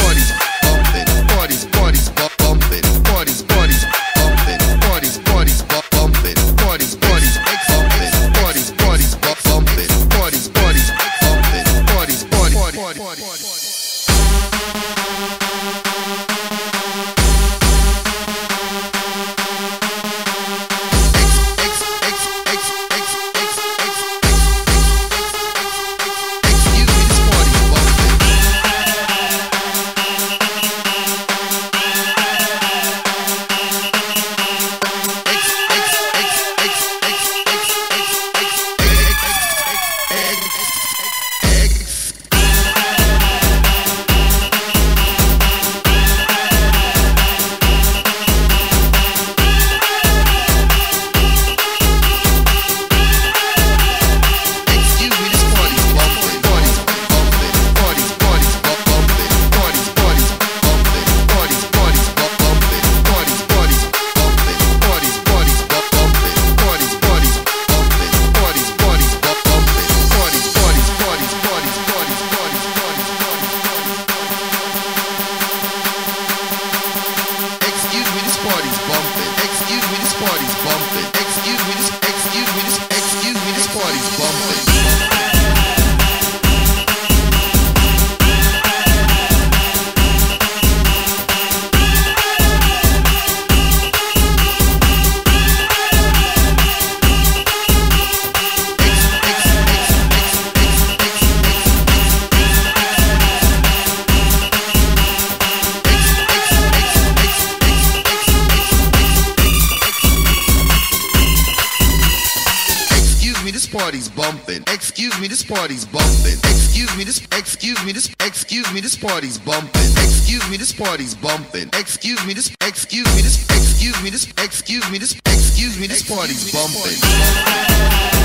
parties bumping, parties, parties bu- bumping, parties, bum. Party's bumping. Excuse me, this party's bumping. Excuse me, this. Excuse me, this. Excuse me, this party's bumping. Excuse me, this party's bumping. Excuse me, this. Excuse me, this. Excuse me, this. Excuse me, this. Excuse me, this party's bumping.